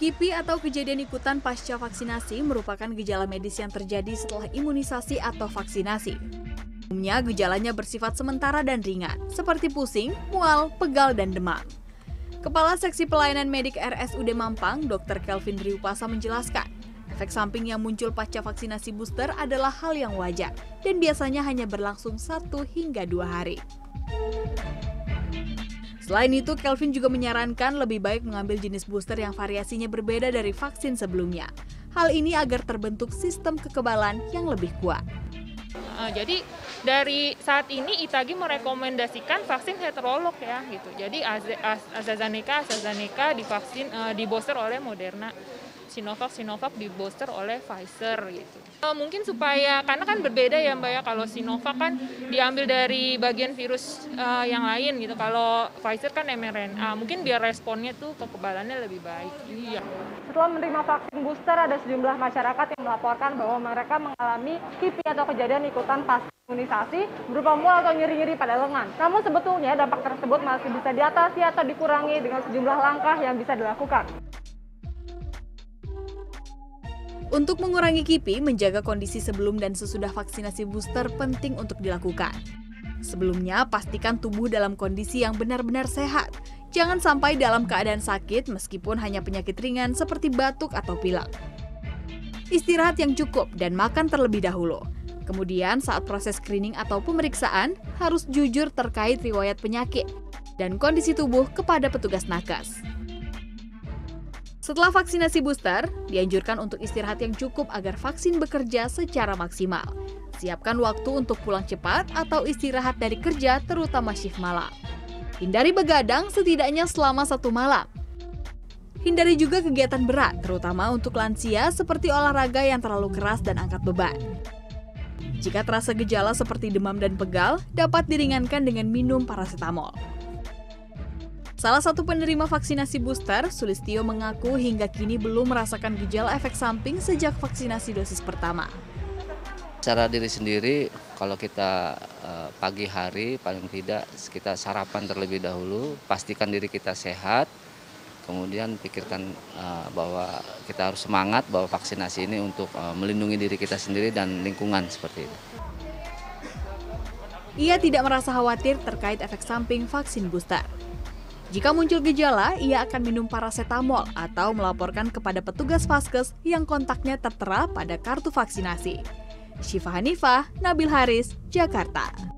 KIPI atau kejadian ikutan pasca vaksinasi merupakan gejala medis yang terjadi setelah imunisasi atau vaksinasi. Umumnya gejalanya bersifat sementara dan ringan, seperti pusing, mual, pegal, dan demam. Kepala Seksi Pelayanan Medik RSUD Mampang, Dr. Kelvin Riupasa menjelaskan, efek samping yang muncul pasca vaksinasi booster adalah hal yang wajar dan biasanya hanya berlangsung 1 hingga 2 hari. Selain itu, Kelvin juga menyarankan lebih baik mengambil jenis booster yang variasinya berbeda dari vaksin sebelumnya. Hal ini agar terbentuk sistem kekebalan yang lebih kuat. Uh, jadi dari saat ini Itagi merekomendasikan vaksin heterolog ya gitu. Jadi AstraZeneca AstraZeneca divaksin uh, di booster oleh Moderna. Sinovac Sinovac di booster oleh Pfizer gitu. Uh, mungkin supaya karena kan berbeda ya Mbak ya kalau Sinovac kan diambil dari bagian virus uh, yang lain gitu. Kalau Pfizer kan mRNA. Mungkin biar responnya tuh kekebalannya lebih baik. Iya. Setelah menerima vaksin booster ada sejumlah masyarakat yang melaporkan bahwa mereka mengalami KIPI atau kejadian ikutan pas imunisasi berupa mual atau nyeri-nyeri pada lengan. Namun sebetulnya dampak tersebut masih bisa diatasi atau dikurangi dengan sejumlah langkah yang bisa dilakukan. Untuk mengurangi KIPI, menjaga kondisi sebelum dan sesudah vaksinasi booster penting untuk dilakukan. Sebelumnya, pastikan tubuh dalam kondisi yang benar-benar sehat. Jangan sampai dalam keadaan sakit meskipun hanya penyakit ringan seperti batuk atau pilek. Istirahat yang cukup dan makan terlebih dahulu. Kemudian saat proses screening atau pemeriksaan, harus jujur terkait riwayat penyakit dan kondisi tubuh kepada petugas nakes. Setelah vaksinasi booster, dianjurkan untuk istirahat yang cukup agar vaksin bekerja secara maksimal. Siapkan waktu untuk pulang cepat atau istirahat dari kerja, terutama shift malam. Hindari begadang setidaknya selama satu malam. Hindari juga kegiatan berat, terutama untuk lansia seperti olahraga yang terlalu keras dan angkat beban. Jika terasa gejala seperti demam dan pegal, dapat diringankan dengan minum paracetamol. Salah satu penerima vaksinasi booster, Sulistio mengaku hingga kini belum merasakan gejala efek samping sejak vaksinasi dosis pertama. Secara diri sendiri, kalau kita uh, pagi hari paling tidak kita sarapan terlebih dahulu, pastikan diri kita sehat, kemudian pikirkan uh, bahwa kita harus semangat bahwa vaksinasi ini untuk uh, melindungi diri kita sendiri dan lingkungan seperti itu. Ia tidak merasa khawatir terkait efek samping vaksin booster. Jika muncul gejala, ia akan minum paracetamol atau melaporkan kepada petugas vaskes yang kontaknya tertera pada kartu vaksinasi. Syifa Hanifah, Nabil Haris, Jakarta.